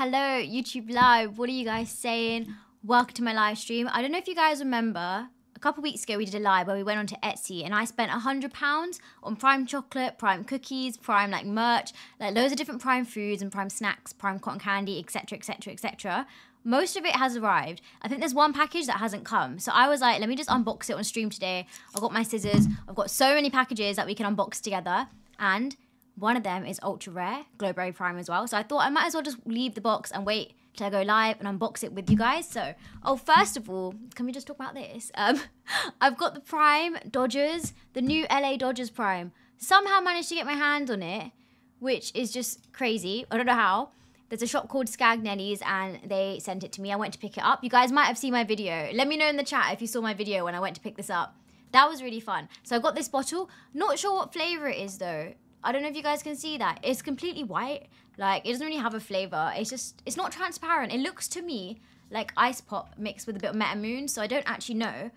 Hello, YouTube Live. What are you guys saying? Welcome to my live stream. I don't know if you guys remember, a couple weeks ago we did a live where we went onto Etsy and I spent a hundred pounds on Prime chocolate, Prime cookies, Prime like merch, like loads of different Prime foods and Prime snacks, Prime cotton candy, etc., etc., etc. Most of it has arrived. I think there's one package that hasn't come. So I was like, let me just unbox it on stream today. I've got my scissors. I've got so many packages that we can unbox together. And one of them is ultra rare, Glowberry Prime as well. So I thought I might as well just leave the box and wait till I go live and unbox it with you guys. So, oh, first of all, can we just talk about this? Um, I've got the Prime Dodgers, the new LA Dodgers Prime. Somehow managed to get my hand on it, which is just crazy. I don't know how. There's a shop called Scagnelli's and they sent it to me. I went to pick it up. You guys might have seen my video. Let me know in the chat if you saw my video when I went to pick this up. That was really fun. So I got this bottle. Not sure what flavor it is though. I don't know if you guys can see that. It's completely white. Like it doesn't really have a flavor. It's just it's not transparent. It looks to me like ice pop mixed with a bit of Metamoon, so I don't actually know.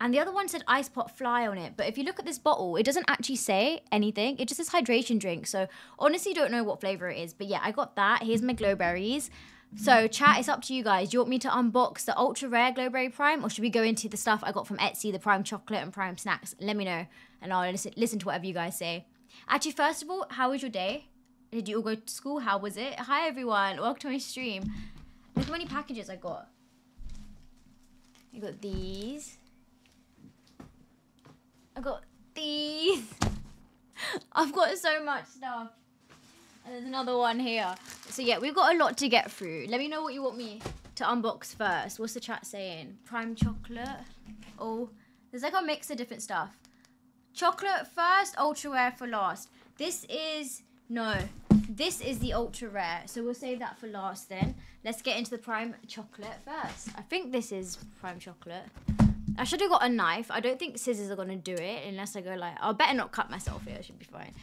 And the other one said ice pop fly on it. But if you look at this bottle, it doesn't actually say anything. It just says hydration drink. So honestly, don't know what flavor it is. But yeah, I got that. Here's my glowberries. So chat, it's up to you guys. Do you want me to unbox the ultra rare glowberry prime, or should we go into the stuff I got from Etsy, the prime chocolate and prime snacks? Let me know, and I'll listen to whatever you guys say. Actually, first of all, how was your day? Did you all go to school? How was it? Hi everyone, welcome to my stream. Look how many packages I got. I got these. I got these. I've got so much stuff. And there's another one here. So yeah, we've got a lot to get through. Let me know what you want me to unbox first. What's the chat saying? Prime chocolate. Oh, there's like a mix of different stuff. Chocolate first, ultra rare for last. This is, no, this is the ultra rare. So we'll save that for last then. Let's get into the prime chocolate first. I think this is prime chocolate. I should have got a knife. I don't think scissors are going to do it unless I go like, I'll better not cut myself here. I should be fine.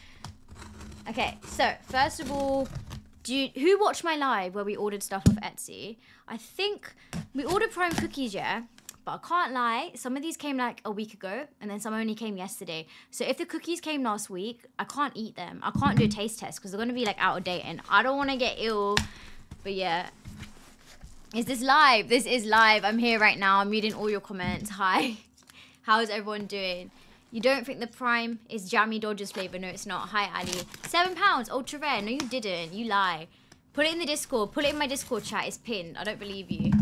Okay, so first of all, do you, who watched my live where we ordered stuff off Etsy? I think we ordered prime cookies, yeah? But I can't lie, some of these came like a week ago and then some only came yesterday. So if the cookies came last week, I can't eat them. I can't do a taste test because they're going to be like out of date and I don't want to get ill. But yeah. Is this live? This is live. I'm here right now. I'm reading all your comments. Hi. How's everyone doing? You don't think the prime is jammy Dodgers flavor? No, it's not. Hi, Ali. Seven pounds, ultra rare. No, you didn't. You lie. Put it in the Discord. Put it in my Discord chat. It's pinned. I don't believe you.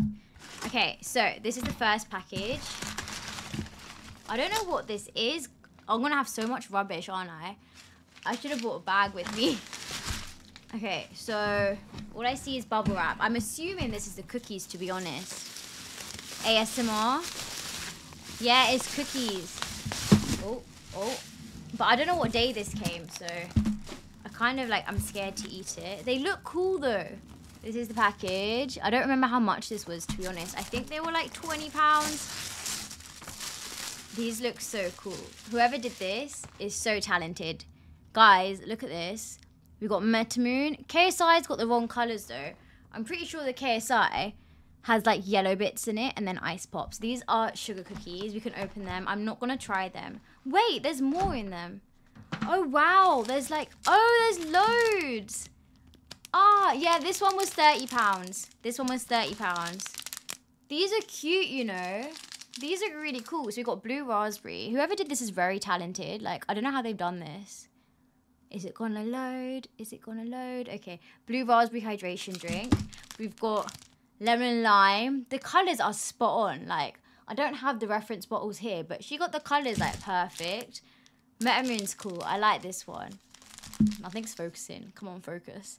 Okay, so this is the first package. I don't know what this is. I'm gonna have so much rubbish, aren't I? I should have brought a bag with me. Okay, so all I see is bubble wrap. I'm assuming this is the cookies, to be honest. ASMR. Yeah, it's cookies. Oh, oh. But I don't know what day this came, so I kind of like, I'm scared to eat it. They look cool though. This is the package. I don't remember how much this was, to be honest. I think they were like 20 pounds. These look so cool. Whoever did this is so talented. Guys, look at this. We've got Metamoon. KSI's got the wrong colours though. I'm pretty sure the KSI has like yellow bits in it and then ice pops. These are sugar cookies. We can open them. I'm not to try them. Wait, there's more in them. Oh, wow. There's like, oh, there's loads. Ah, yeah, this one was £30. This one was £30. These are cute, you know. These are really cool. So we've got blue raspberry. Whoever did this is very talented. Like, I don't know how they've done this. Is it gonna load? Is it gonna load? Okay, blue raspberry hydration drink. We've got lemon lime. The colours are spot on. Like, I don't have the reference bottles here, but she got the colours like perfect. Metamoon's cool. I like this one. Nothing's focusing. Come on, focus.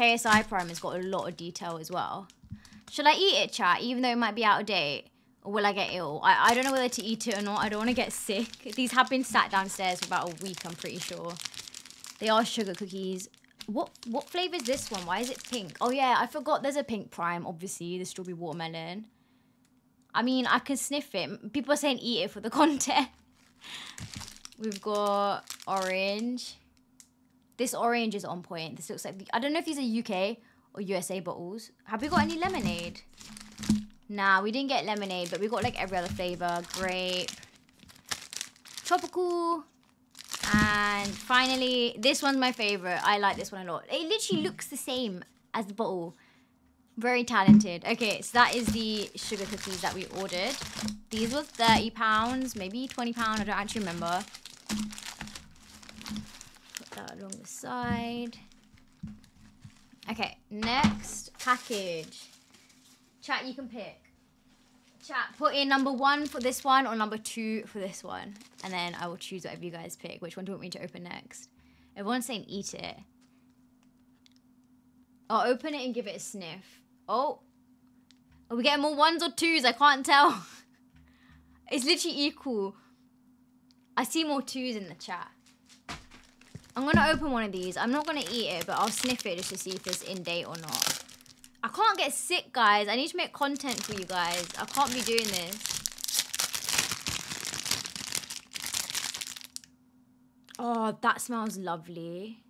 KSI Prime has got a lot of detail as well. Should I eat it, chat, even though it might be out of date? Or will I get ill? I, I don't know whether to eat it or not. I don't want to get sick. These have been sat downstairs for about a week, I'm pretty sure. They are sugar cookies. What what flavor is this one? Why is it pink? Oh, yeah, I forgot there's a pink prime, obviously. The strawberry watermelon. I mean, I can sniff it. People are saying eat it for the content. We've got orange. This orange is on point. This looks like... I don't know if these are UK or USA bottles. Have we got any lemonade? Nah, we didn't get lemonade, but we got like every other flavor. Grape. Tropical. And finally, this one's my favorite. I like this one a lot. It literally looks the same as the bottle. Very talented. Okay, so that is the sugar cookies that we ordered. These were 30 pounds, maybe 20 pounds. I don't actually remember. That along the side. Okay, next package. Chat, you can pick. Chat, put in number one for this one or number two for this one. And then I will choose whatever you guys pick. Which one do you want me to open next? Everyone's saying eat it. I'll open it and give it a sniff. Oh. Are we getting more ones or twos? I can't tell. it's literally equal. I see more twos in the chat. I'm to open one of these. I'm not to eat it, but I'll sniff it just to see if it's in date or not. I can't get sick, guys. I need to make content for you guys. I can't be doing this. Oh, that smells lovely.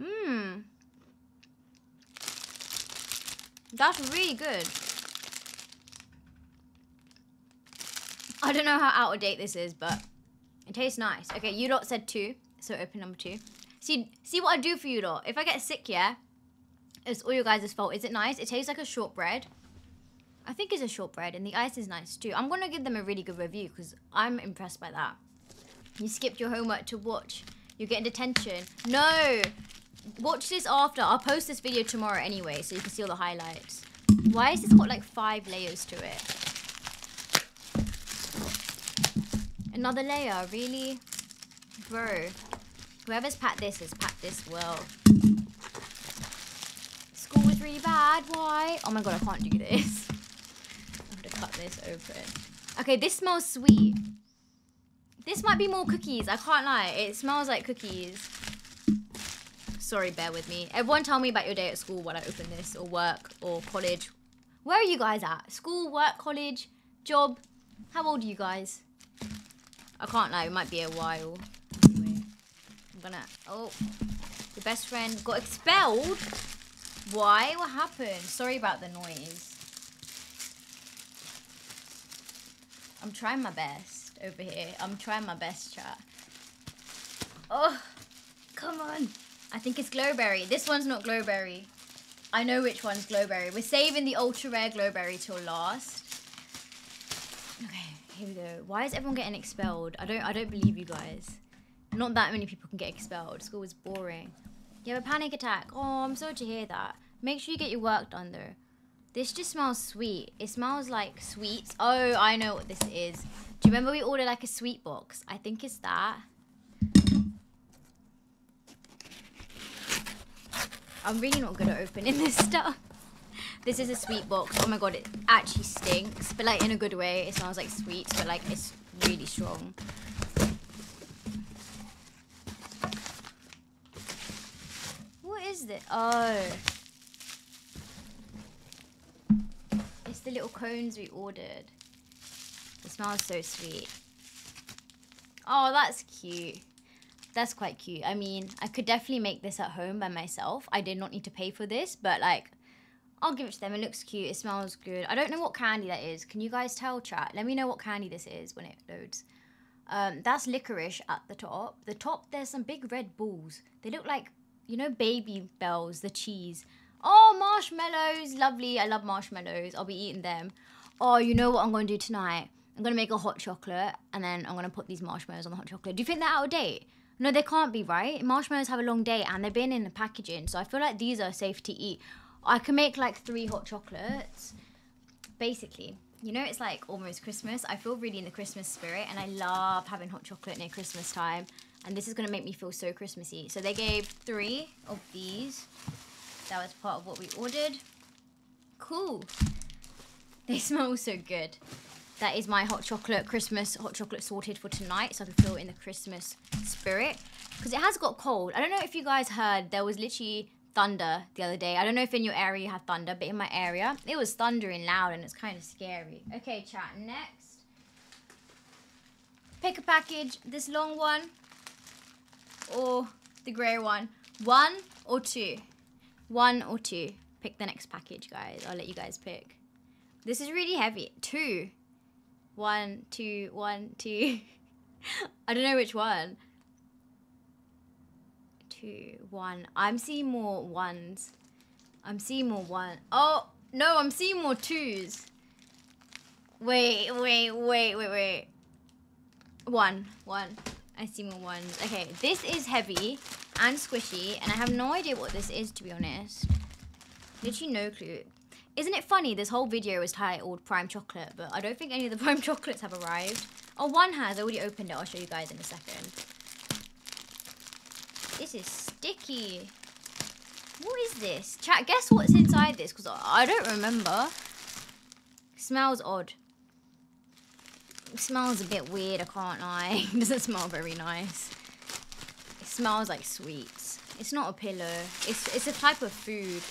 Mmm. That's really good. I don't know how out of date this is, but it tastes nice. Okay, you lot said two, so open number two. See, see what I do for you lot. If I get sick, yeah, it's all your guys' fault. Is it nice? It tastes like a shortbread. I think it's a shortbread, and the ice is nice too. I'm gonna give them a really good review because I'm impressed by that. You skipped your homework to watch. You're getting detention. No! Watch this after. I'll post this video tomorrow anyway, so you can see all the highlights. Why is this got like five layers to it? Another layer, really? Bro. Whoever's packed this has packed this well. School was really bad. Why? Oh my god, I can't do this. I have to cut this open. Okay, this smells sweet. This might be more cookies. I can't lie. It smells like cookies. Sorry, bear with me. Everyone tell me about your day at school while I open this, or work, or college. Where are you guys at? School, work, college, job? How old are you guys? I can't know. it might be a while. I'm gonna. Oh, your best friend got expelled. Why? What happened? Sorry about the noise. I'm trying my best over here. I'm trying my best, chat. Oh, come on. I think it's Glowberry. This one's not Glowberry. I know which one's Glowberry. We're saving the ultra rare Glowberry till last. Okay, here we go. Why is everyone getting expelled? I don't I don't believe you guys. Not that many people can get expelled. School is boring. You have a panic attack. Oh, I'm sorry to hear that. Make sure you get your work done though. This just smells sweet. It smells like sweets. Oh, I know what this is. Do you remember we ordered like a sweet box? I think it's that. I'm really not good at opening this stuff. This is a sweet box. Oh my god, it actually stinks. But like in a good way. It smells like sweets, but like it's really strong. What is this? Oh. It's the little cones we ordered. It smells so sweet. Oh, that's cute. That's quite cute. I mean, I could definitely make this at home by myself. I did not need to pay for this, but like, I'll give it to them. It looks cute. It smells good. I don't know what candy that is. Can you guys tell, chat? Let me know what candy this is when it loads. Um, that's licorice at the top. The top, there's some big red balls. They look like, you know, baby bells, the cheese. Oh, marshmallows. Lovely. I love marshmallows. I'll be eating them. Oh, you know what I'm going to do tonight? I'm going to make a hot chocolate and then I'm going to put these marshmallows on the hot chocolate. Do you think they're out of date? No, they can't be, right? Marshmallows have a long day and they've been in the packaging. So I feel like these are safe to eat. I can make like three hot chocolates. Basically, you know, it's like almost Christmas. I feel really in the Christmas spirit and I love having hot chocolate near Christmas time. And this is going to make me feel so Christmassy. So they gave three of these. That was part of what we ordered. Cool. They smell so good. That is my hot chocolate, Christmas hot chocolate sorted for tonight. So I can feel in the Christmas spirit. Because it has got cold. I don't know if you guys heard, there was literally thunder the other day. I don't know if in your area you have thunder, but in my area, it was thundering loud and it's kind of scary. Okay, chat, next. Pick a package, this long one or the grey one. One or two? One or two? Pick the next package, guys. I'll let you guys pick. This is really heavy. Two. One, two, one, two. I don't know which one. Two, one. I'm seeing more ones. I'm seeing more one. Oh, no, I'm seeing more twos. Wait, wait, wait, wait, wait. One, one. I see more ones. Okay, this is heavy and squishy, and I have no idea what this is, to be honest. Literally no clue. Isn't it funny, this whole video is titled Prime Chocolate, but I don't think any of the Prime Chocolates have arrived. Oh, one has. I already opened it. I'll show you guys in a second. This is sticky. What is this? Chat, guess what's inside this? Because I don't remember. Smells odd. Smells a bit weird, I can't lie. it doesn't smell very nice. It smells like sweets. It's not a pillow. It's, it's a type of food.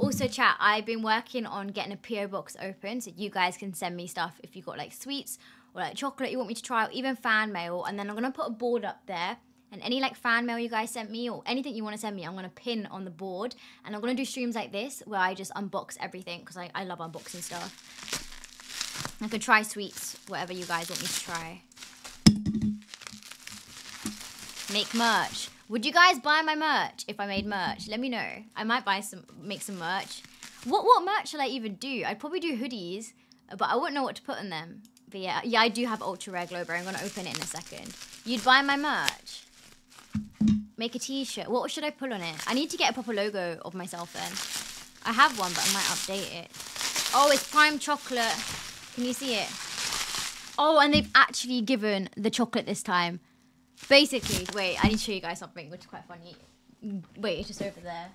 Also, chat, I've been working on getting a PO box open so you guys can send me stuff if you got like sweets or like chocolate you want me to try, or even fan mail. And then I'm gonna put a board up there. And any like fan mail you guys sent me or anything you want to send me, I'm gonna pin on the board. And I'm gonna do streams like this where I just unbox everything because I, I love unboxing stuff. I could try sweets, whatever you guys want me to try. Make merch. Would you guys buy my merch if I made merch? Let me know. I might buy some, make some merch. What what merch should I even do? I'd probably do hoodies, but I wouldn't know what to put in them. But yeah, yeah, I do have ultra rare glow I'm gonna open it in a second. You'd buy my merch. Make a t-shirt. What should I put on it? I need to get a proper logo of myself then. I have one, but I might update it. Oh, it's prime chocolate. Can you see it? Oh, and they've actually given the chocolate this time. Basically, wait, I need to show you guys something, which is quite funny. Wait, it's just over there.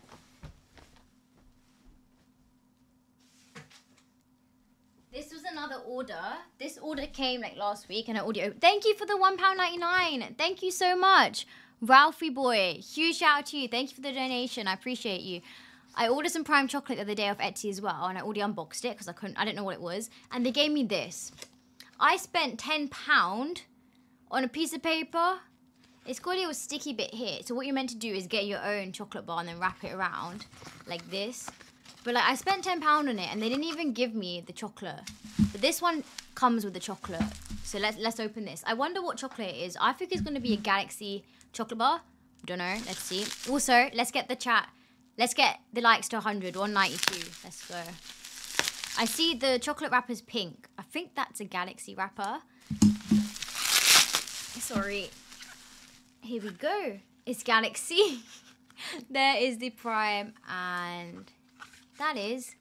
This was another order. This order came like last week and I already Thank you for the £1.99. Thank you so much. Ralphie boy, huge shout out to you. Thank you for the donation. I appreciate you. I ordered some prime chocolate the other day off Etsy as well, and I already unboxed it because I couldn't I didn't know what it was. And they gave me this. I spent £10 on a piece of paper it's got a little sticky bit here. So what you're meant to do is get your own chocolate bar and then wrap it around like this. But like I spent £10 on it and they didn't even give me the chocolate. But this one comes with the chocolate. So let's let's open this. I wonder what chocolate it is. I think it's gonna be a Galaxy chocolate bar. Don't know. Let's see. Also, let's get the chat. Let's get the likes to 100. 192. Let's go. I see the chocolate wrapper's pink. I think that's a Galaxy wrapper. Sorry. Here we go. It's Galaxy. there is the Prime and that is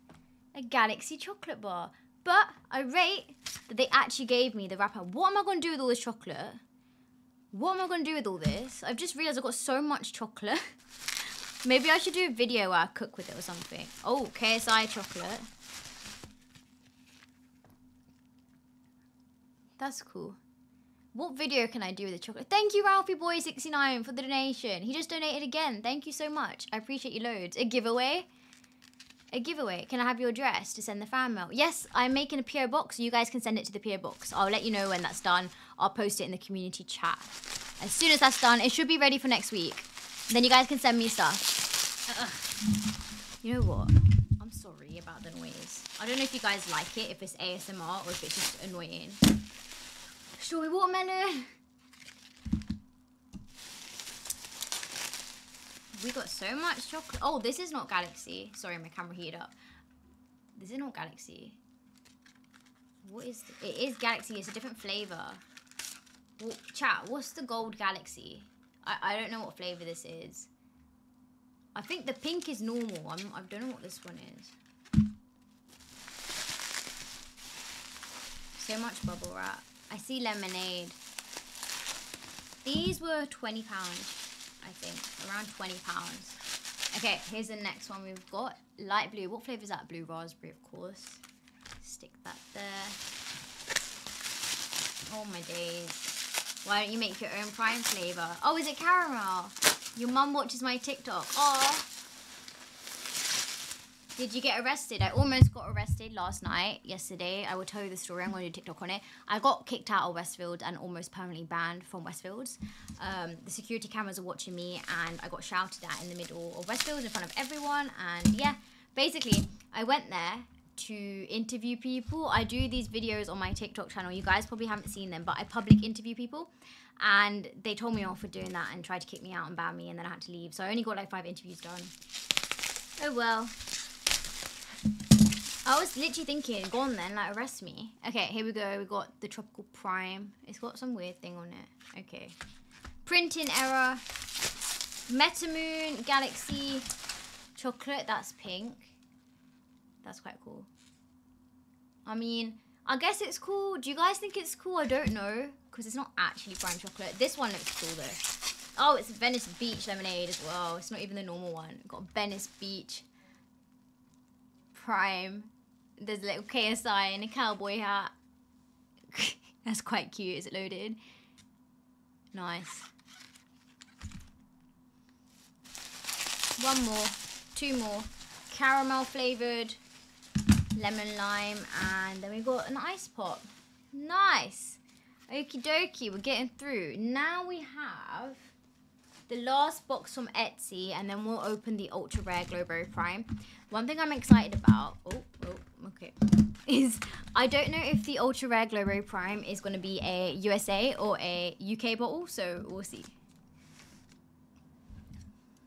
a Galaxy chocolate bar. But I rate that they actually gave me the wrapper. What am I going to do with all this chocolate? What am I going to do with all this? I've just realised I've got so much chocolate. Maybe I should do a video where I cook with it or something. Oh, KSI chocolate. That's cool. What video can I do with the chocolate? Thank you, Ralphie Boy 69 for the donation. He just donated again. Thank you so much. I appreciate you loads. A giveaway? A giveaway. Can I have your address to send the fan mail? Yes, I'm making a PO box. So you guys can send it to the PO box. I'll let you know when that's done. I'll post it in the community chat. As soon as that's done, it should be ready for next week. Then you guys can send me stuff. Ugh. You know what? I'm sorry about the noise. I don't know if you guys like it, if it's ASMR or if it's just annoying. Strawberry watermelon. We got so much chocolate. Oh, this is not Galaxy. Sorry, my camera heated up. This is not Galaxy. What is... It is Galaxy. It's a different flavor. Well, chat, what's the gold Galaxy? I, I don't know what flavor this is. I think the pink is normal. I'm, I don't know what this one is. So much bubble wrap. I see lemonade. These were £20, I think. Around £20. Okay, here's the next one we've got. Light blue. What flavour is that? Blue raspberry, of course. Stick that there. Oh my days. Why don't you make your own prime flavour? Oh, is it caramel? Your mum watches my TikTok. Oh. Did you get arrested? I almost got arrested last night, yesterday. I will tell you the story. I'm going to do TikTok on it. I got kicked out of Westfield and almost permanently banned from Westfields. Um, the security cameras are watching me, and I got shouted at in the middle of Westfield in front of everyone. And yeah, basically, I went there to interview people. I do these videos on my TikTok channel. You guys probably haven't seen them, but I public interview people. And they told me off for doing that and tried to kick me out and ban me, and then I had to leave. So I only got like five interviews done. Oh well. I was literally thinking, go on then, like arrest me. Okay, here we go. We got the Tropical Prime. It's got some weird thing on it. Okay. Printing error. Metamoon Galaxy Chocolate. That's pink. That's quite cool. I mean, I guess it's cool. Do you guys think it's cool? I don't know. Because it's not actually prime chocolate. This one looks cool though. Oh, it's Venice Beach lemonade as well. It's not even the normal one. got Venice Beach Prime. There's a little KSI in a cowboy hat. That's quite cute. Is it loaded? Nice. One more. Two more. Caramel flavoured. Lemon lime. And then we got an ice pop. Nice. Okie dokie. We're getting through. Now we have the last box from Etsy, and then we'll open the ultra rare Glowberry Prime. One thing I'm excited about, oh, oh, okay, is I don't know if the ultra rare Glowberry Prime is going to be a USA or a UK bottle, so we'll see.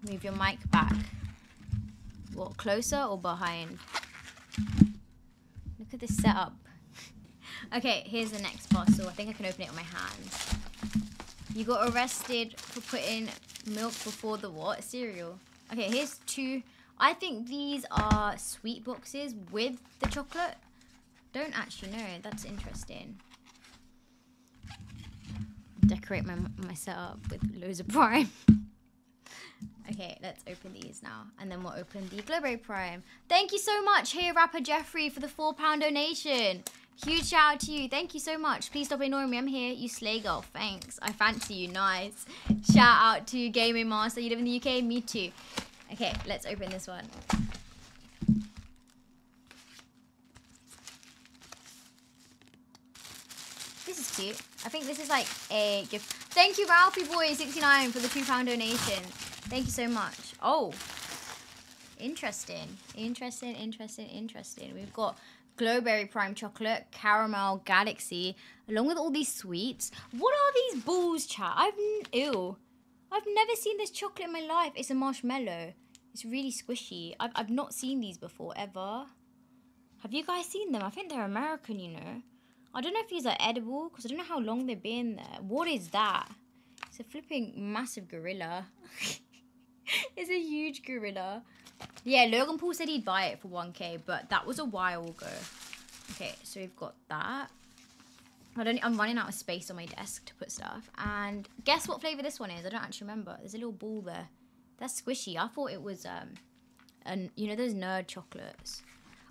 Move your mic back. What, closer or behind? Look at this setup. okay, here's the next bottle. I think I can open it with my hands. You got arrested for putting milk before the what? Cereal. Okay, here's two. I think these are sweet boxes with the chocolate. Don't actually know. That's interesting. Decorate my, my setup with loads of prime. okay, let's open these now. And then we'll open the Glowberry Prime. Thank you so much, here Rapper Jeffrey, for the £4 donation. Huge shout out to you. Thank you so much. Please stop ignoring me. I'm here. You slay girl. Thanks. I fancy you. Nice. Shout out to Gaming Master. You live in the UK? Me too. Okay, let's open this one. This is cute. I think this is like a gift. Thank you, Ralphie Boy 69 for the £2 donation. Thank you so much. Oh, interesting. Interesting, interesting, interesting. We've got Glowberry Prime Chocolate, Caramel Galaxy, along with all these sweets. What are these balls, chat? I've ew. I've never seen this chocolate in my life. It's a marshmallow. It's really squishy. I've, I've not seen these before, ever. Have you guys seen them? I think they're American, you know. I don't know if these are edible, because I don't know how long they've been there. What is that? It's a flipping massive gorilla. it's a huge gorilla. Yeah, Logan Paul said he'd buy it for 1k, but that was a while ago. Okay, so we've got that. I don't, I'm running out of space on my desk to put stuff. And guess what flavor this one is? I don't actually remember. There's a little ball there. That's squishy. I thought it was, um, and you know those nerd chocolates.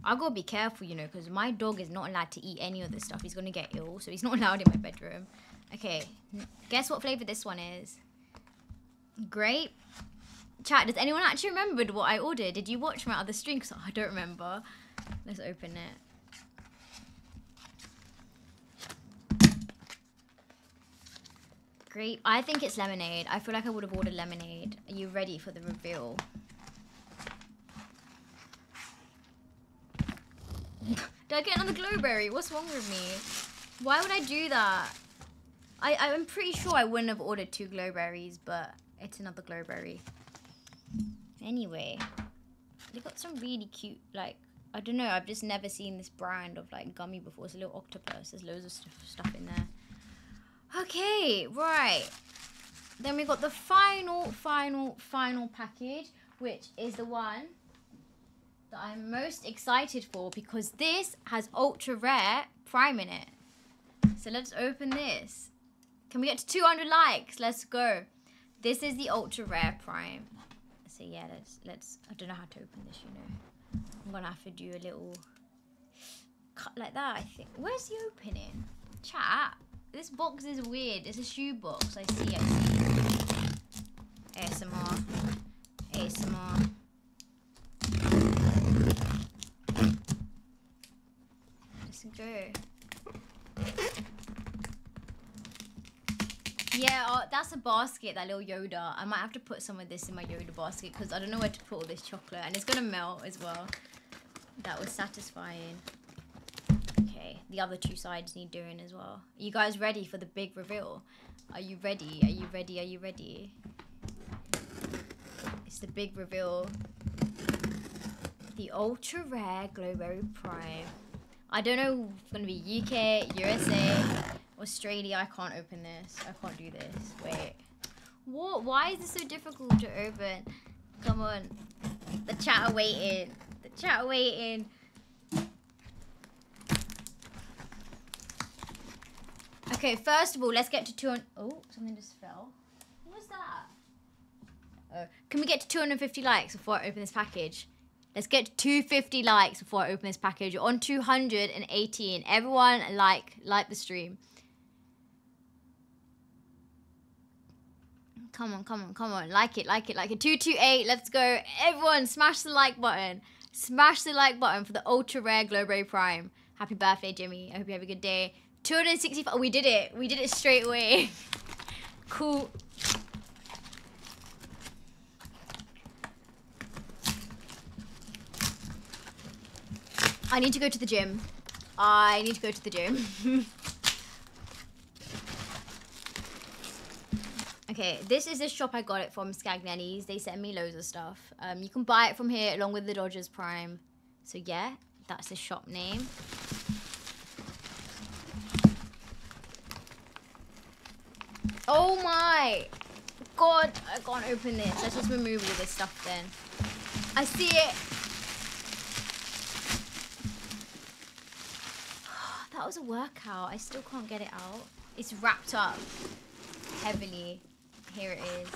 I gotta be careful, you know, because my dog is not allowed to eat any of this stuff. He's gonna get ill, so he's not allowed in my bedroom. Okay, guess what flavor this one is? Grape, Chat, does anyone actually remember what I ordered? Did you watch my other streams? Oh, I don't remember. Let's open it. I think it's lemonade. I feel like I would have ordered lemonade. Are you ready for the reveal? Did I get another glowberry? What's wrong with me? Why would I do that? I, I'm pretty sure I wouldn't have ordered two glowberries, but it's another glowberry. Anyway, they got some really cute, like, I don't know, I've just never seen this brand of, like, gummy before. It's a little octopus. There's loads of st stuff in there. Okay, right. Then we got the final, final, final package, which is the one that I'm most excited for because this has ultra rare prime in it. So let's open this. Can we get to 200 likes? Let's go. This is the ultra rare prime so yeah, let's let's. I don't know how to open this. You know, I'm gonna have to do a little cut like that. I think. Where's the opening? Chat. This box is weird. It's a shoe box. I see, I see. ASMR. ASMR. Let's go. Yeah, uh, that's a basket, that little Yoda. I might have to put some of this in my Yoda basket because I don't know where to put all this chocolate. And it's going to melt as well. That was satisfying. Okay, the other two sides need doing as well. Are you guys ready for the big reveal? Are you ready? Are you ready? Are you ready? It's the big reveal. The ultra rare Glowberry Prime. I don't know it's to be UK, USA, Australia. I can't open this. I can't do this. Wait. What? Why is this so difficult to open? Come on. The chat are waiting. The chat are waiting. Okay, first of all, let's get to 200. Oh, something just fell. What was that? Oh, can we get to 250 likes before I open this package? Let's get to 250 likes before I open this package. On 218. Everyone like like the stream. Come on, come on, come on. Like it, like it, like it. 228. Let's go. Everyone, smash the like button. Smash the like button for the ultra rare Glowberry Prime. Happy birthday, Jimmy. I hope you have a good day. 265. Oh, we did it. We did it straight away. cool. I need to go to the gym. I need to go to the gym. okay, this is the shop I got it from, Scagnelli's. They sent me loads of stuff. Um, you can buy it from here along with the Dodgers Prime. So yeah, that's the shop name. Oh my god, I can't open this. Let's just remove all this stuff then. I see it. that was a workout. I still can't get it out. It's wrapped up heavily. Here it is.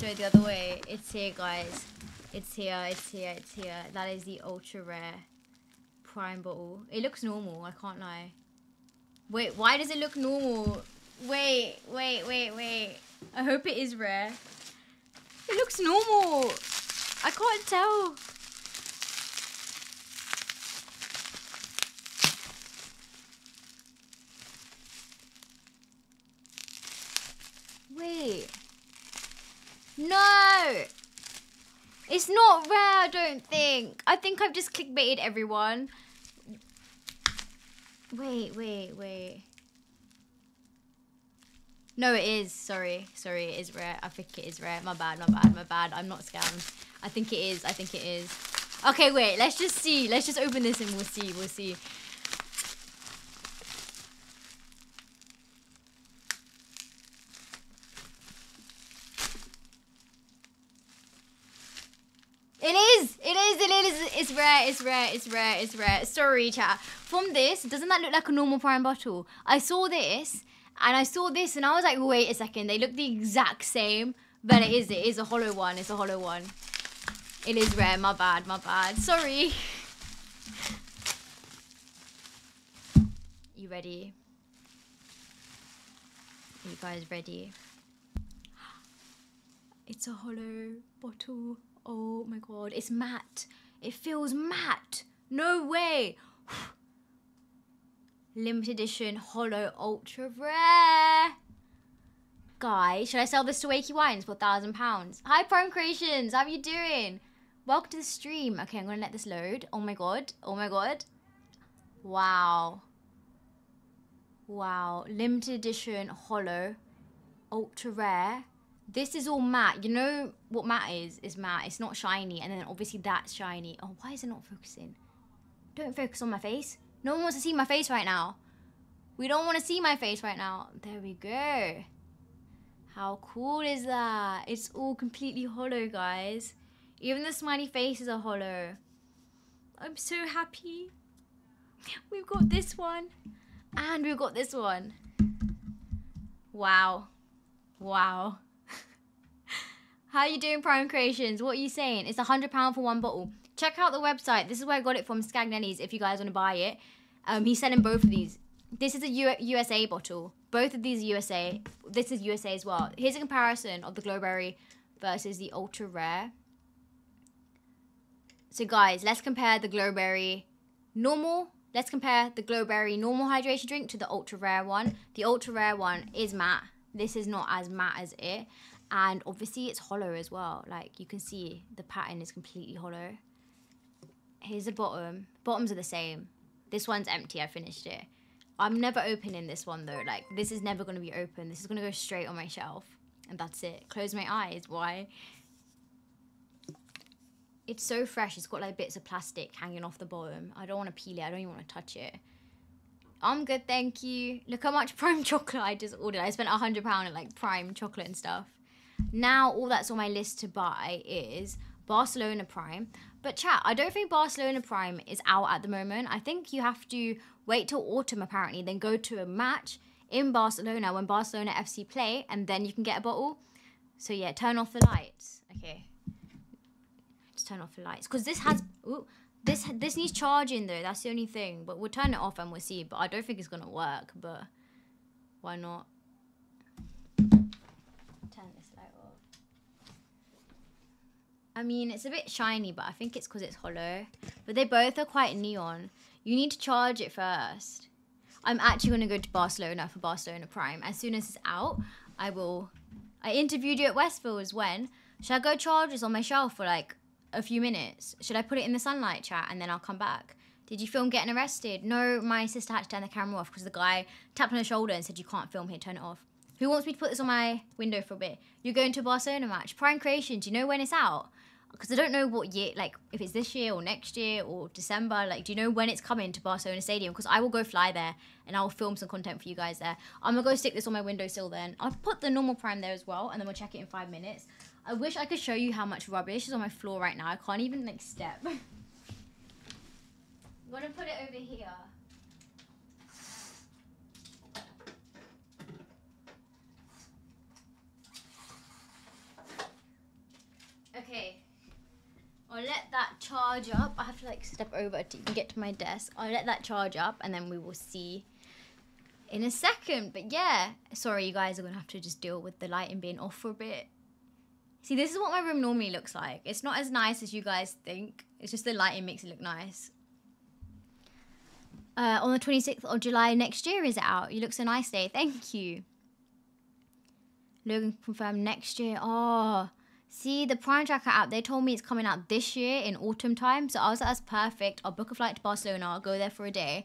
Show it the other way. It's here, guys. It's here, it's here, it's here. That is the ultra rare prime bottle. It looks normal, I can't lie. Wait, why does it look normal? Wait, wait, wait, wait. I hope it is rare. It looks normal. I can't tell. Wait. No! It's not rare, I don't think. I think I've just clickbaited everyone. Wait, wait, wait. No, it is. Sorry. Sorry, it is rare. I think it is rare. My bad, my bad, my bad. I'm not scammed. I think it is. I think it is. Okay, wait. Let's just see. Let's just open this and we'll see. We'll see. It is! It is! It is! It's rare, it's rare, it's rare, it's rare. Sorry, chat. From this, doesn't that look like a normal prime bottle? I saw this and I saw this and I was like, wait a second, they look the exact same. But it is, it is a hollow one, it's a hollow one. It is rare, my bad, my bad. Sorry. You ready? Are you guys ready? It's a hollow bottle. Oh my god, it's matte. It feels matte. No way. Limited edition hollow ultra rare. Guys, should I sell this to Wakey Wines for thousand pounds? Hi Prime Creations, how are you doing? Welcome to the stream. Okay, I'm gonna let this load. Oh my god. Oh my god. Wow. Wow. Limited edition hollow ultra rare. This is all matte. You know what matte is? Is matte. It's not shiny. And then obviously that's shiny. Oh, why is it not focusing? Don't focus on my face. No one wants to see my face right now. We don't want to see my face right now. There we go. How cool is that? It's all completely hollow, guys. Even the smiley faces are hollow. I'm so happy. We've got this one. And we've got this one. Wow. Wow. How are you doing, Prime Creations? What are you saying? It's a £100 for one bottle. Check out the website. This is where I got it from, Scagnelli's, if you guys want to buy it. Um, he's selling both of these. This is a U USA bottle. Both of these are USA. This is USA as well. Here's a comparison of the Glowberry versus the Ultra Rare. So guys, let's compare the Glowberry normal let's compare the Glowberry normal hydration drink to the ultra rare one. The ultra rare one is matte. This is not as matte as it. And obviously it's hollow as well. Like you can see the pattern is completely hollow. Here's the bottom. Bottoms are the same. This one's empty. I finished it. I'm never opening this one though. Like this is never going to be open. This is going to go straight on my shelf. And that's it. Close my eyes. Why? It's so fresh. It's got like bits of plastic hanging off the bottom. I don't want to peel it. I don't even want to touch it. I'm good, thank you. Look how much prime chocolate I just ordered. I spent a hundred pound on like prime chocolate and stuff. Now all that's on my list to buy is Barcelona Prime. But chat, I don't think Barcelona Prime is out at the moment. I think you have to wait till autumn apparently, then go to a match in Barcelona when Barcelona FC play, and then you can get a bottle. So yeah, turn off the lights. Okay. Just turn off the lights. Because this has ooh, this this needs charging though, that's the only thing. But we'll turn it off and we'll see. But I don't think it's gonna work, but why not? I mean, it's a bit shiny, but I think it's because it's hollow. But they both are quite neon. You need to charge it first. I'm actually going to go to Barcelona for Barcelona Prime. As soon as it's out, I will. I interviewed you at Westfields when. Should I go charge this on my shelf for like a few minutes? Should I put it in the sunlight chat and then I'll come back? Did you film getting arrested? No, my sister had to turn the camera off because the guy tapped on her shoulder and said, You can't film here, turn it off. Who wants me to put this on my window for a bit? You're going to a Barcelona match. Prime Creation, do you know when it's out? Because I don't know what year, like if it's this year or next year or December. Like, do you know when it's coming to Barcelona Stadium? Because I will go fly there and I'll film some content for you guys there. I'm gonna go stick this on my windowsill then. I'll put the normal prime there as well, and then we'll check it in five minutes. I wish I could show you how much rubbish is on my floor right now. I can't even like step. I'm gonna put it over here. Okay. I'll let that charge up. I have to like step over to get to my desk. I'll let that charge up and then we will see in a second. But yeah, sorry, you guys are gonna have to just deal with the lighting being off for a bit. See, this is what my room normally looks like. It's not as nice as you guys think. It's just the lighting makes it look nice. Uh, on the 26th of July next year is it out. You look so nice today. Thank you. Logan confirmed next year. Oh, See, the Prime Tracker app, they told me it's coming out this year in autumn time. So I was like, that's perfect. I'll book a flight to Barcelona. I'll go there for a day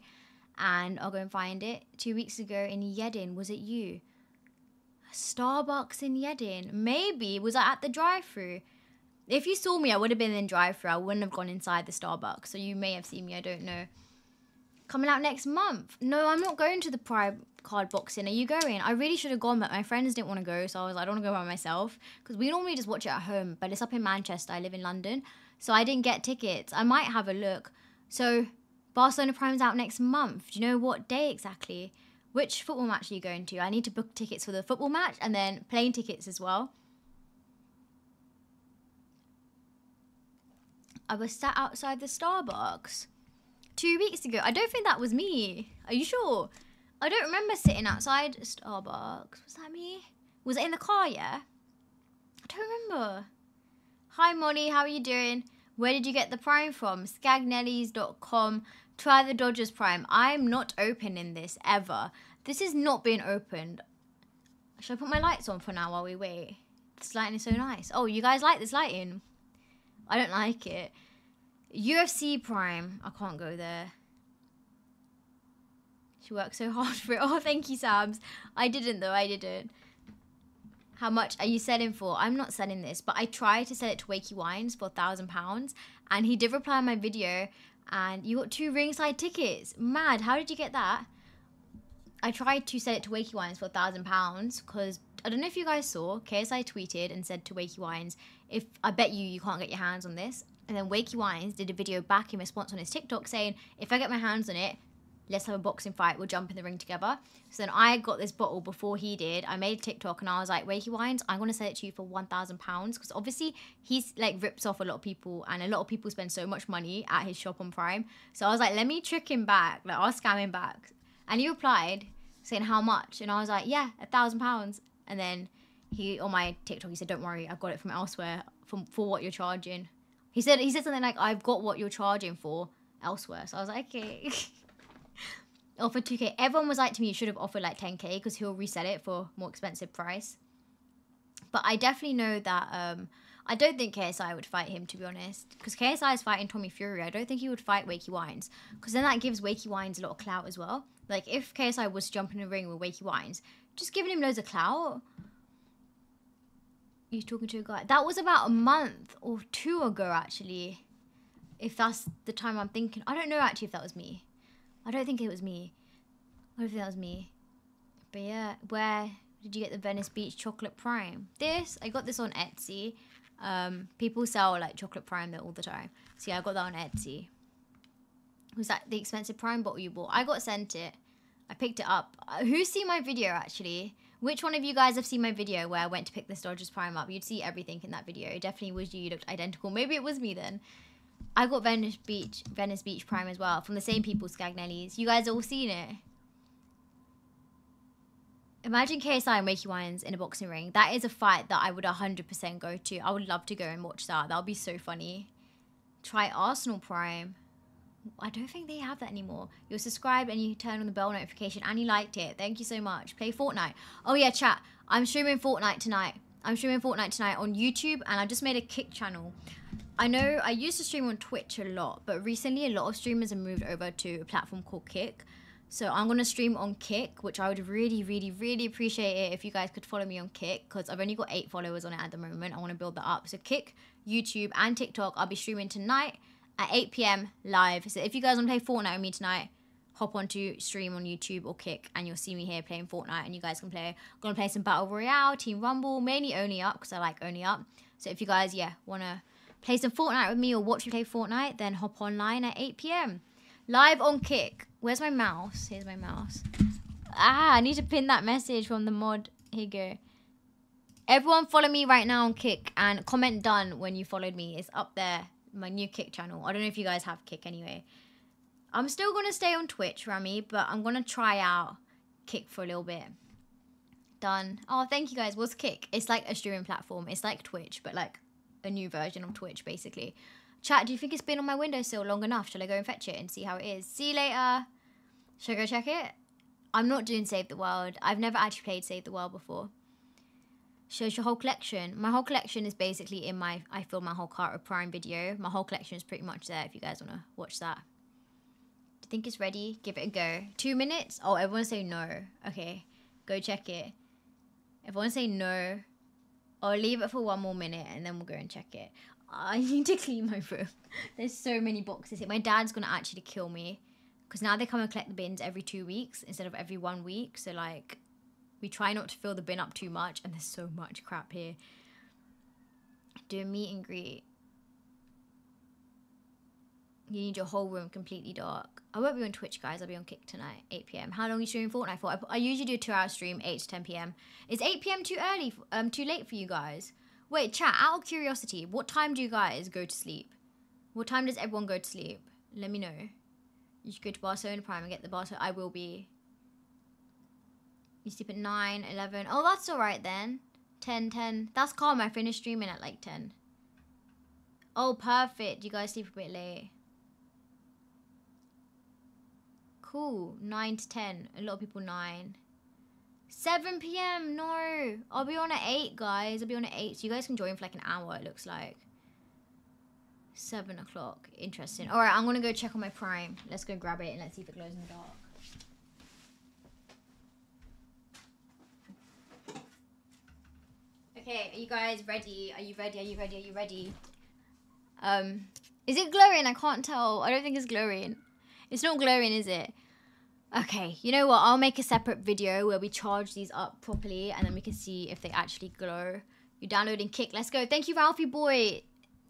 and I'll go and find it. Two weeks ago in Yedin, was it you? Starbucks in Yedin. Maybe. Was I at the drive through? If you saw me, I would have been in drive through. I wouldn't have gone inside the Starbucks. So you may have seen me. I don't know. Coming out next month. No, I'm not going to the Prime card boxing. Are you going? I really should have gone, but my friends didn't want to go, so I was like, I don't want to go by myself because we normally just watch it at home. But it's up in Manchester. I live in London, so I didn't get tickets. I might have a look. So Barcelona Prime's out next month. Do you know what day exactly? Which football match are you going to? I need to book tickets for the football match and then plane tickets as well. I was sat outside the Starbucks two weeks ago. I don't think that was me. Are you sure? I don't remember sitting outside Starbucks. Was that me? Was it in the car, yeah? I don't remember. Hi, Molly. How are you doing? Where did you get the Prime from? Scagnellis.com. Try the Dodgers Prime. I'm not opening this ever. This is not being opened. Should I put my lights on for now while we wait? This lighting is so nice. Oh, you guys like this lighting? I don't like it. UFC Prime. I can't go there. She worked so hard for it. Oh, thank you, Sabs. I didn't, though. I didn't. How much are you selling for? I'm not selling this, but I tried to sell it to Wakey Wines for a thousand pounds, and he did reply on my video. And you got two ringside tickets. Mad. How did you get that? I tried to sell it to Wakey Wines for a thousand pounds because I don't know if you guys saw. KSI tweeted and said to Wakey Wines, "If I bet you you can't get your hands on this." And then Wakey Wines did a video back in response on his TikTok saying, "If I get my hands on it, let's have a boxing fight. We'll jump in the ring together. So then I got this bottle before he did. I made TikTok and I was like, Wakey Wines, I'm going to sell it to you for £1,000. Because obviously he's like rips off a lot of people and a lot of people spend so much money at his shop on Prime. So I was like, let me trick him back. Like I'll scam him back. And he replied saying how much. And I was like, yeah, a thousand pounds. And then he, on my TikTok, he said, don't worry, I've got it from elsewhere from, for what you're charging. He said, he said something like, I've got what you're charging for elsewhere. So I was like, okay. Offered 2k. Everyone was like to me, you should have offered like 10k because he'll resell it for more expensive price. But I definitely know that um, I don't think KSI would fight him to be honest, because KSI is fighting Tommy Fury. I don't think he would fight Wakey Wines, because then that gives Wakey Wines a lot of clout as well. Like if KSI was jumping in the ring with Wakey Wines, just giving him loads of clout. He's talking to a guy. That was about a month or two ago, actually. If that's the time I'm thinking. I don't know actually if that was me. I don't think it was me. I don't think that was me. But yeah, where did you get the Venice Beach Chocolate Prime? This, I got this on Etsy. Um, people sell like chocolate prime there all the time. So yeah, I got that on Etsy. Was that the expensive prime bottle you bought? I got sent it. I picked it up. Uh, who's seen my video actually? Which one of you guys have seen my video where I went to pick this Dodgers Prime up? You'd see everything in that video. It definitely was you. You looked identical. Maybe it was me then. I got Venice Beach, Venice Beach Prime as well from the same people, Scagnelli's. You guys all seen it? Imagine KSI and Wakey Wines in a boxing ring. That is a fight that I would 100% go to. I would love to go and watch that. That would be so funny. Try Arsenal Prime. I don't think they have that anymore. You're subscribed and you turn on the bell notification and you liked it. Thank you so much. Play Fortnite. Oh yeah, chat. I'm streaming Fortnite tonight. I'm streaming Fortnite tonight on YouTube and I just made a Kick channel. I know I used to stream on Twitch a lot, but recently a lot of streamers have moved over to a platform called Kick. So I'm going to stream on Kick, which I would really, really, really appreciate it if you guys could follow me on Kick because I've only got eight followers on it at the moment. I want to build that up. So Kick, YouTube, and TikTok, I'll be streaming tonight at 8 p.m. live. So if you guys want to play Fortnite with me tonight, hop onto stream on YouTube or Kick and you'll see me here playing Fortnite and you guys can play. I'm to play some Battle Royale, Team Rumble, mainly Only Up because I like Only Up. So if you guys, yeah, want to play some Fortnite with me or watch me play Fortnite, then hop online at 8 p.m. Live on Kick. Where's my mouse? Here's my mouse. Ah, I need to pin that message from the mod. Here you go. Everyone follow me right now on Kick and comment done when you followed me. It's up there. My new Kick channel. I don't know if you guys have Kick anyway. I'm still going to stay on Twitch, Rami, but I'm going to try out Kick for a little bit. Done. Oh, thank you guys. What's Kick? It's like a streaming platform. It's like Twitch, but like a new version of Twitch, basically. Chat, do you think it's been on my windowsill long enough? Shall I go and fetch it and see how it is? See you later. Should I go check it? I'm not doing Save the World. I've never actually played Save the World before. Shows your whole collection. My whole collection is basically in my I fill my whole cart of Prime video. My whole collection is pretty much there if you guys want to watch that. Do you think it's ready? Give it a go. Two minutes? Oh, everyone say no. Okay, go check it. Everyone say no. I'll leave it for one more minute and then we'll go and check it. I need to clean my room. There's so many boxes here. My dad's gonna actually kill me because now they come and collect the bins every two weeks instead of every one week. So like, we try not to fill the bin up too much, and there's so much crap here. Do a meet and greet. You need your whole room completely dark. I won't be on Twitch, guys. I'll be on Kick tonight, 8 p.m. How long are you streaming Fortnite for? I, I usually do a two-hour stream, 8 to 10 p.m. Is 8 p.m. too early? Um, too late for you guys? Wait, chat, out of curiosity, what time do you guys go to sleep? What time does everyone go to sleep? Let me know. You should go to Barcelona Prime and get the Barcelona. I will be. You sleep at 9, 11. Oh, that's alright then. 10, 10. That's calm. I finished streaming at like 10. Oh, perfect. You guys sleep a bit late. Cool. 9 to 10. A lot of people 9. 7 p.m. No. I'll be on at 8, guys. I'll be on at 8. So you guys can join for like an hour, it looks like. 7 o'clock. Interesting. Alright, I'm going to go check on my Prime. Let's go grab it and let's see if it glows in the dark. Okay, are you guys ready? Are you ready? Are you ready? Are you ready? Um, is it glowing? I can't tell. I don't think it's glowing. It's not glowing, is it? Okay, you know what? I'll make a separate video where we charge these up properly and then we can see if they actually glow. You're downloading Kick. Let's go. Thank you, Ralphie boy.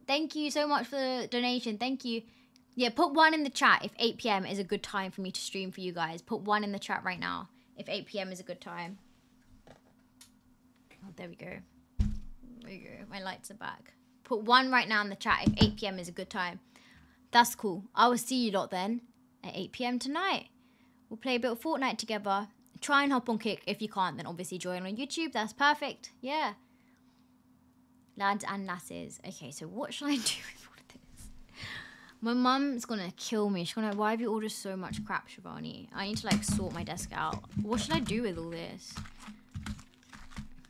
Thank you so much for the donation. Thank you. Yeah, put one in the chat if 8 p.m. is a good time for me to stream for you guys. Put one in the chat right now if 8 p.m. is a good time. Oh, there we go. There we go. My lights are back. Put one right now in the chat if 8 p.m. is a good time. That's cool. I will see you lot then at 8 p.m. tonight. We'll play a bit of Fortnite together. Try and hop on Kick. If you can't, then obviously join on YouTube. That's perfect. Yeah. Lads and lasses. Okay, so what shall I do with all of this? My mum's gonna kill me. She's gonna, why have you ordered so much crap, Shivani? I need to like sort my desk out. What should I do with all this?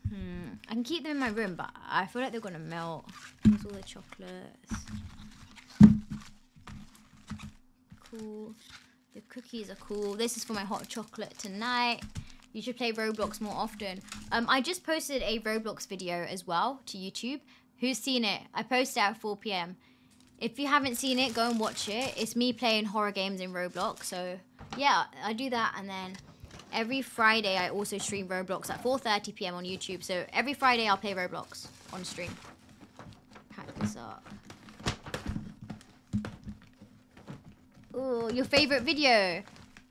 Hmm. I can keep them in my room, but I feel like they're gonna melt. There's all the chocolates. Cool. The cookies are cool. This is for my hot chocolate tonight. You should play Roblox more often. Um, I just posted a Roblox video as well to YouTube. Who's seen it? I posted at 4 p.m. If you haven't seen it, go and watch it. It's me playing horror games in Roblox. So yeah, I do that and then every Friday I also stream Roblox at 4:30 p.m. on YouTube. So every Friday I'll play Roblox on stream. Pack this up. Your favorite video.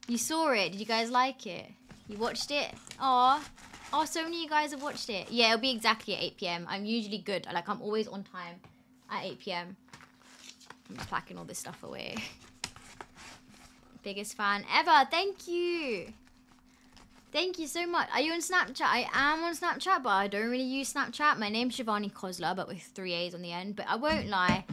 You saw it. Did you guys like it? You watched it? Aw. Oh, so many of you guys have watched it. Yeah, it'll be exactly at 8 p.m. I'm usually good. Like, I'm always on time at 8 p.m. I'm just packing all this stuff away. Biggest fan ever. Thank you. Thank you so much. Are you on Snapchat? I am on Snapchat, but I don't really use Snapchat. My name's Shivani Khosla, but with three A's on the end. But I won't lie.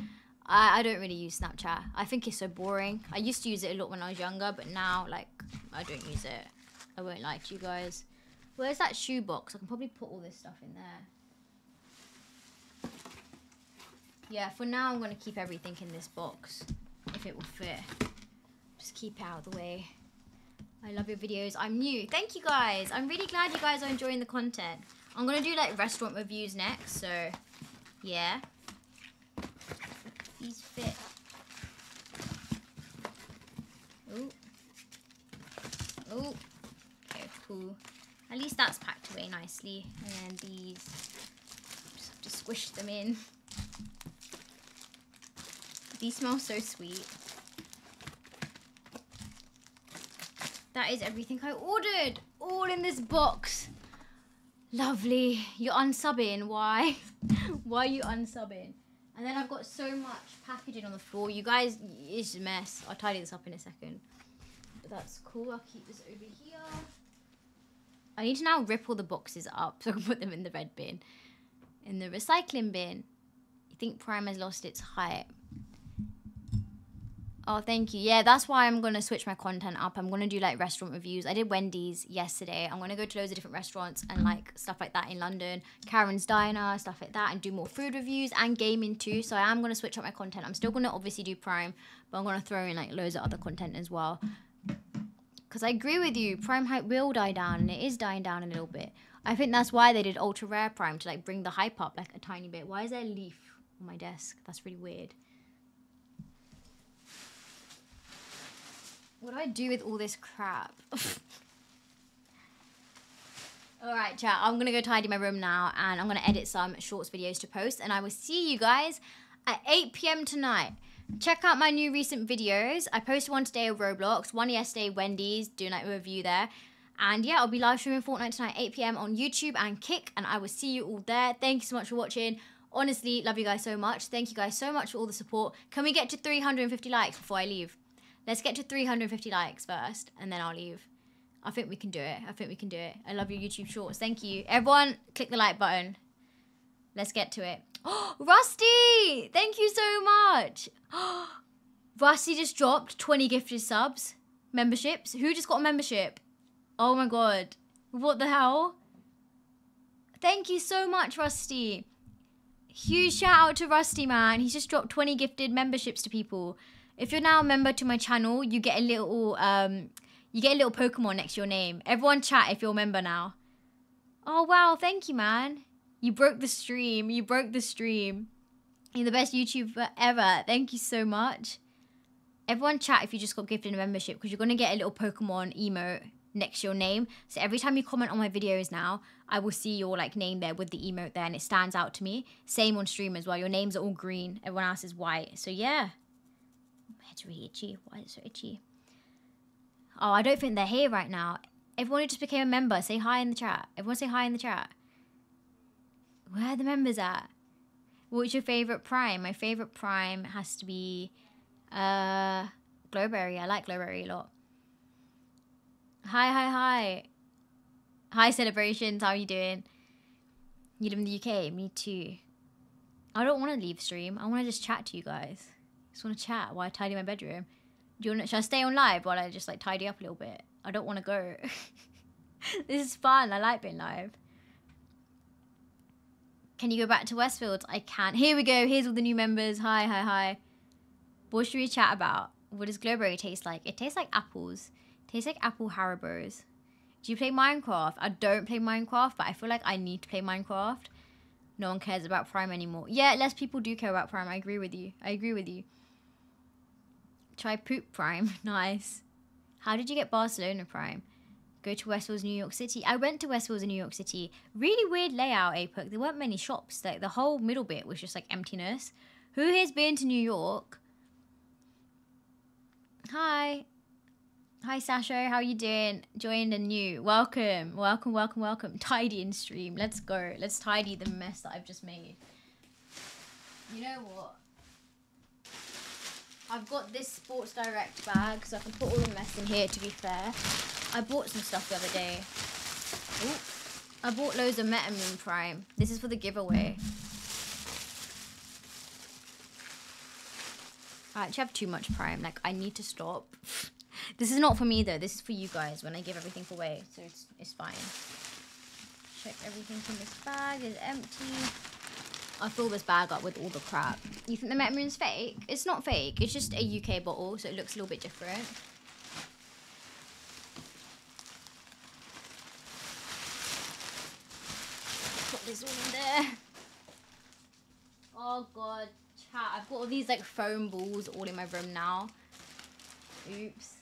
I, I don't really use Snapchat. I think it's so boring. I used to use it a lot when I was younger, but now, like, I don't use it. I won't lie to you guys. Where's that shoebox? I can probably put all this stuff in there. Yeah, for now I'm going to keep everything in this box. If it will fit. Just keep it out of the way. I love your videos. I'm new. Thank you guys. I'm really glad you guys are enjoying the content. I'm going to do like restaurant reviews next. So, yeah. These fit. Oh. Oh. Okay, cool. At least that's packed away nicely. And then these, just have to squish them in. These smell so sweet. That is everything I ordered. All in this box. Lovely. You're unsubbing. Why? Why are you unsubbing? And then I've got so much packaging on the floor. You guys, it's a mess. I'll tidy this up in a second. But that's cool. I'll keep this over here. I need to now rip all the boxes up so I can put them in the red bin. In the recycling bin. You think Prime has lost its hype? Oh, thank you. Yeah, that's why I'm going to switch my content up. I'm going to do like restaurant reviews. I did Wendy's yesterday. I'm going to go to loads of different restaurants and like stuff like that in London. Karen's Diner, stuff like that, and do more food reviews and gaming too. So I am going to switch up my content. I'm still going to obviously do Prime, but I'm going to throw in like loads of other content as well. Because I agree with you, Prime hype will die down and it is dying down a little bit. I think that's why they did Ultra Rare Prime to like bring the hype up like a tiny bit. Why is there a leaf on my desk? That's really weird. What do I do with all this crap? Alright, chat. I'm to go tidy my room now and I'm to edit some shorts videos to post. And I will see you guys at 8 p.m. tonight. Check out my new recent videos. I posted one today of Roblox, one yesterday, Wendy's, doing a review there. And yeah, I'll be live streaming Fortnite tonight, 8 p.m. on YouTube and Kick. And I will see you all there. Thank you so much for watching. Honestly, love you guys so much. Thank you guys so much for all the support. Can we get to 350 likes before I leave? Let's get to 350 likes first, and then I'll leave. I think we can do it. I think we can do it. I love your YouTube shorts. Thank you. Everyone, click the like button. Let's get to it. Oh, Rusty! Thank you so much. Rusty just dropped 20 gifted subs. Memberships. Who just got a membership? Oh my god. What the hell? Thank you so much, Rusty. Huge shout out to Rusty, man. He's just dropped 20 gifted memberships to people. If you're now a member to my channel, you get a little um you get a little Pokemon next to your name. Everyone chat if you're a member now. Oh wow, thank you man. You broke the stream. You broke the stream. You're the best YouTuber ever. Thank you so much. Everyone chat if you just got gifted a membership because you're going to get a little Pokemon emote next to your name. So every time you comment on my videos now, I will see your like name there with the emote there and it stands out to me. Same on stream as well. Your names are all green. Everyone else is white. So yeah. Head's really itchy. Why is it so itchy? Oh, I don't think they're here right now. Everyone who just became a member, say hi in the chat. Everyone say hi in the chat. Where are the members at? What's your favorite prime? My favorite prime has to be uh Glowberry. I like Glowberry a lot. Hi, hi, hi. Hi, celebrations. How are you doing? You live in the UK? Me too. I don't want to leave stream. I want to just chat to you guys. Just want to chat while I tidy my bedroom. Do you want? Should I stay on live while I just like tidy up a little bit? I don't want to go. this is fun. I like being live. Can you go back to Westfield? I can. Here we go. Here's all the new members. Hi, hi, hi. What should we chat about? What does Glowberry taste like? It tastes like apples. It tastes like apple Haribos. Do you play Minecraft? I don't play Minecraft, but I feel like I need to play Minecraft. No one cares about Prime anymore. Yeah, less people do care about Prime. I agree with you. I agree with you. Try Poop Prime. nice. How did you get Barcelona Prime? Go to Westfields, New York City. I went to Westfields in New York City. Really weird layout, APOC. There weren't many shops. Like the whole middle bit was just like emptiness. Who has been to New York? Hi. Hi Sasha, how are you doing? Joined and new. Welcome, welcome, welcome, welcome. Tidy in stream. Let's go. Let's tidy the mess that I've just made. You know what? I've got this Sports Direct bag, so I can put all the mess in here. To be fair, I bought some stuff the other day. Ooh. I bought loads of Metamoon Prime. This is for the giveaway. I actually have too much Prime. Like, I need to stop. this is not for me, though. This is for you guys when I give everything away. So it's, it's fine. Check everything in this bag is empty. I fill this bag up with all the crap. You think the Metamoon's fake? It's not fake. It's just a UK bottle, so it looks a little bit different. Put this all in there. Oh god, chat. I've got all these like foam balls all in my room now. Oops.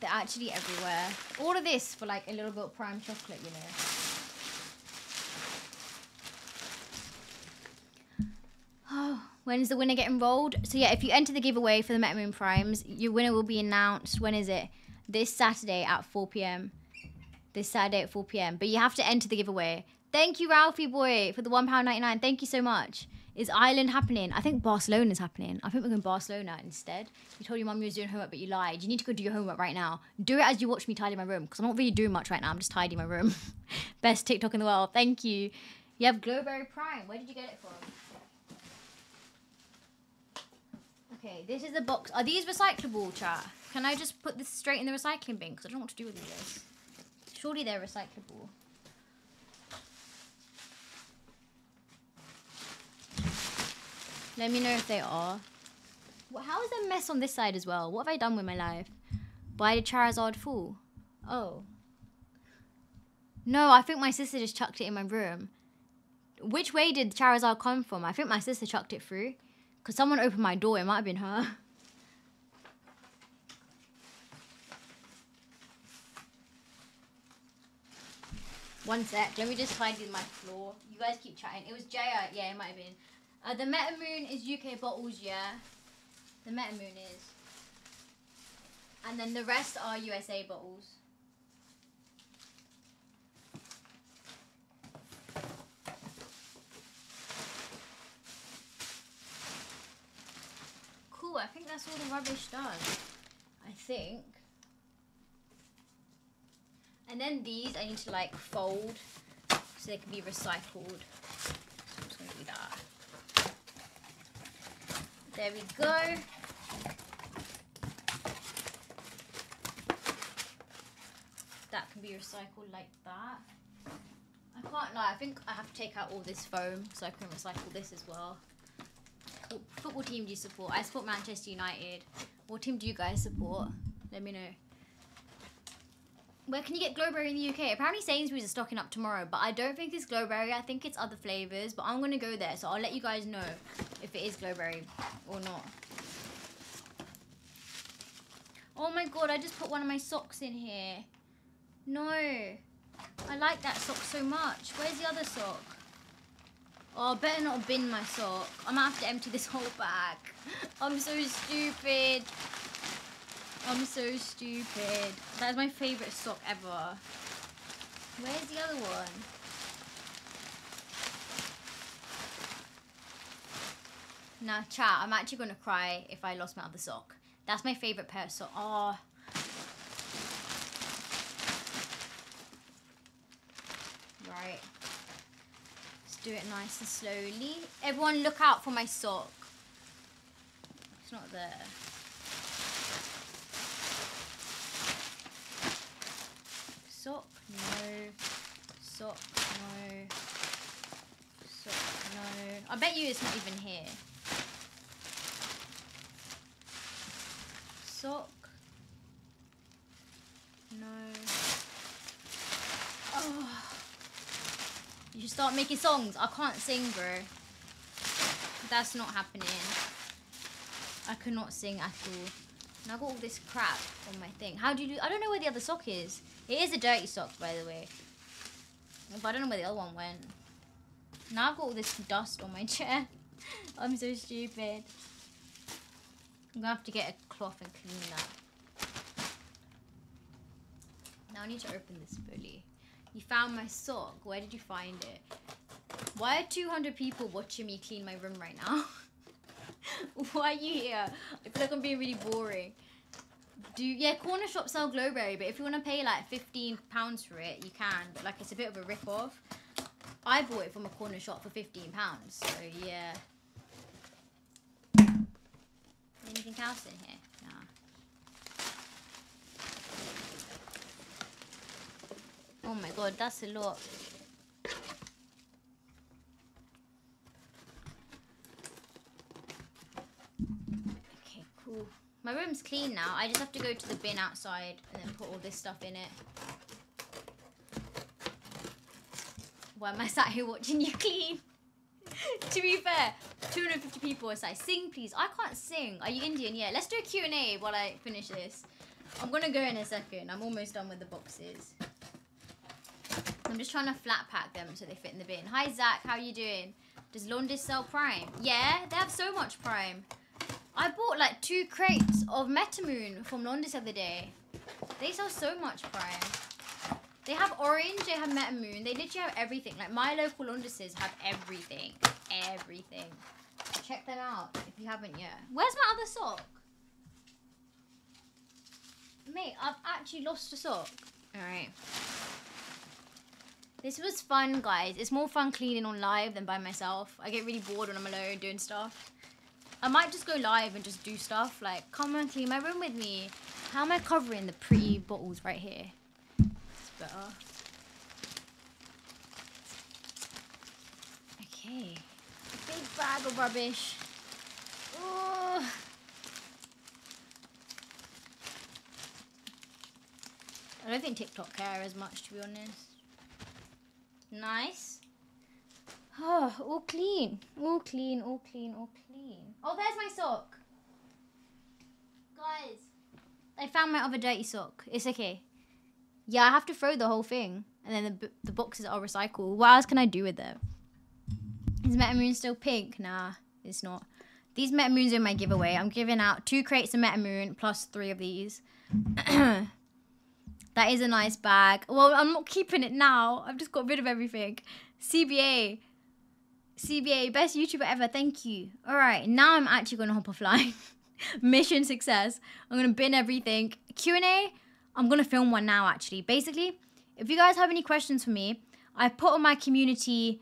They're actually everywhere. All of this for like a little bit of prime chocolate, you know. Oh, when is the winner getting rolled? So yeah, if you enter the giveaway for the Metamoon Primes, your winner will be announced. When is it? This Saturday at 4 p.m. This Saturday at 4 p.m. But you have to enter the giveaway. Thank you, Ralphie boy, for the £1.99. Thank you so much. Is Ireland happening? I think Barcelona is happening. I think we're going to Barcelona instead. You told your mum you was doing homework, but you lied. You need to go do your homework right now. Do it as you watch me tidy my room, because I'm not really doing much right now. I'm just tidying my room. Best TikTok in the world. Thank you. You have Glowberry Prime. Where did you get it from? Okay, this is the box. Are these recyclable, chat? Can I just put this straight in the recycling bin? Because I don't know what to do with this. Surely they're recyclable. Let me know if they are. Well, how is there mess on this side as well? What have I done with my life? Why did Charizard fall? Oh. No, I think my sister just chucked it in my room. Which way did Charizard come from? I think my sister chucked it through. Because someone opened my door. It might have been her. One sec. Let me just tidy my floor. You guys keep chatting. It was Jaya. Yeah, it might have been. Uh, the Metamoon is UK bottles, yeah. The Metamoon is. And then the rest are USA bottles. I think that's all the rubbish done. I think. And then these I need to like fold so they can be recycled. So I'm just gonna do that. There we go. That can be recycled like that. I can't lie, I think I have to take out all this foam so I can recycle this as well. Football team do you support? I support Manchester United. What team do you guys support? Let me know. Where can you get Glowberry in the UK? Apparently Sainsbury's is stocking up tomorrow, but I don't think it's Glowberry. I think it's other flavours, but I'm going to go there, so I'll let you guys know if it is Glowberry or not. Oh my god, I just put one of my socks in here. No. I like that sock so much. Where's the other sock? Oh, I better not bin my sock. I'm gonna have to empty this whole bag. I'm so stupid. I'm so stupid. That's my favourite sock ever. Where's the other one? Nah, chat, I'm actually going to cry if I lost my other sock. That's my favourite pair of socks. Oh. Right. Do it nice and slowly. Everyone look out for my sock. It's not there. Sock, no. Sock, no. Sock, no. I bet you it's not even here. Sock. No. Oh. You should start making songs. I can't sing, bro. That's not happening. I cannot sing at all. And I've got all this crap on my thing. How do you do? I don't know where the other sock is. It is a dirty sock, by the way. But I don't know where the other one went. Now I've got all this dust on my chair. I'm so stupid. I'm gonna have to get a cloth and clean that. Now I need to open this bully. You found my sock. Where did you find it? Why are 200 people watching me clean my room right now? Why are you here? I feel like I'm being really boring. Do yeah, corner shop sell glowberry, but if you want to pay like 15 pounds for it, you can. But like it's a bit of a rip off. I bought it from a corner shop for 15 pounds. So yeah. Anything else in here? Nah. Oh my god, that's a lot. Okay, cool. My room's clean now. I just have to go to the bin outside and then put all this stuff in it. Why am I sat here watching you clean? to be fair, 250 people are like, sing please. I can't sing. Are you Indian? Yeah, let's do a Q&A while I finish this. I'm gonna go in a second. I'm almost done with the boxes. I'm just trying to flat pack them so they fit in the bin. Hi Zach, how are you doing? Does Londis sell Prime? Yeah, they have so much Prime. I bought like two crates of Metamoon from Londis the other day. They sell so much Prime. They have orange, they have Metamoon, they literally have everything. Like my local Londises have everything. Everything. Check them out if you haven't yet. Where's my other sock? Mate, I've actually lost a sock. Alright. This was fun, guys. It's more fun cleaning on live than by myself. I get really bored when I'm alone doing stuff. I might just go live and just do stuff. Like, come and clean my room with me. How am I covering the pretty bottles right here? It's better. Okay. Big bag of rubbish. I don't think TikTok care as much, to be honest. Nice. Oh, all clean. All clean, all clean, all clean. Oh, there's my sock. Guys, I found my other dirty sock. It's okay. Yeah, I have to throw the whole thing. And then the, the boxes are recycled. What else can I do with them? Is Metamoon still pink? Nah, it's not. These Metamoons are my giveaway. I'm giving out two crates of Metamoon plus three of these. that is a nice bag. Well, I'm not keeping it now. I've just got rid of everything. CBA. CBA, best YouTuber ever. Thank you. All right, now I'm actually going to hop offline. Mission success. I'm going to bin everything. Q&A, I'm going to film one now, actually. Basically, if you guys have any questions for me, I put on my community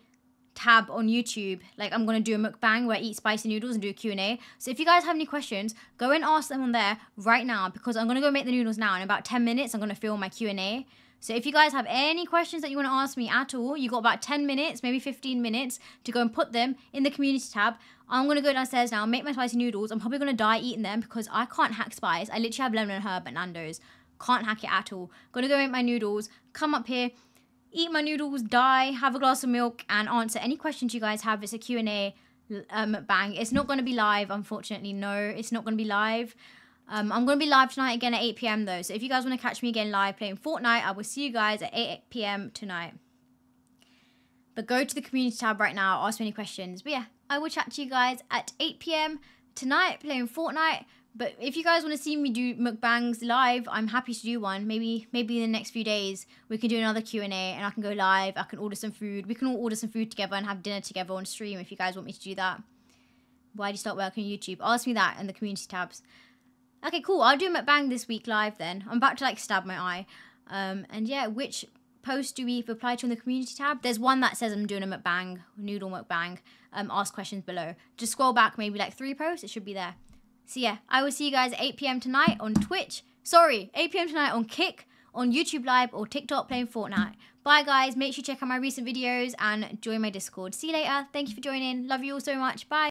tab on YouTube, like I'm gonna do a mukbang where I eat spicy noodles and do a Q&A. So if you guys have any questions, go and ask them on there right now because I'm gonna go make the noodles now. In about 10 minutes, I'm gonna film my Q&A. So if you guys have any questions that you want to ask me at all, you got about 10 minutes, maybe 15 minutes to go and put them in the community tab. I'm gonna go downstairs now, make my spicy noodles. I'm probably gonna die eating them because I can't hack spice. I literally have lemon and herb at Nando's. Can't hack it at all. Gonna go make my noodles, come up here, eat my noodles, die, have a glass of milk, and answer any questions you guys have. It's a Q&A um, bang. It's not going to be live, unfortunately. No, it's not going to be live. Um, I'm going to be live tonight again at 8 p.m. though. So if you guys want to catch me again live playing Fortnite, I will see you guys at 8 p.m. tonight. But go to the community tab right now, ask me any questions. But yeah, I will chat to you guys at 8 p.m. tonight playing Fortnite. But if you guys want to see me do mukbangs live, I'm happy to do one. Maybe maybe in the next few days we can do another Q and I can go live. I can order some food. We can all order some food together and have dinner together on stream if you guys want me to do that. Why do you start working on YouTube? Ask me that in the community tabs. Okay, cool. I'll do a mukbang this week live then. I'm about to like stab my eye. Um, and yeah, which post do we reply to in the community tab? There's one that says I'm doing a mukbang, noodle mukbang. Um, ask questions below. Just scroll back maybe like three posts. It should be there. So yeah, I will see you guys at 8 p.m. tonight on Twitch. Sorry, 8 p.m. tonight on Kick, on YouTube Live, or TikTok playing Fortnite. Bye guys. Make sure you check out my recent videos and join my Discord. See you later. Thank you for joining. Love you all so much. Bye.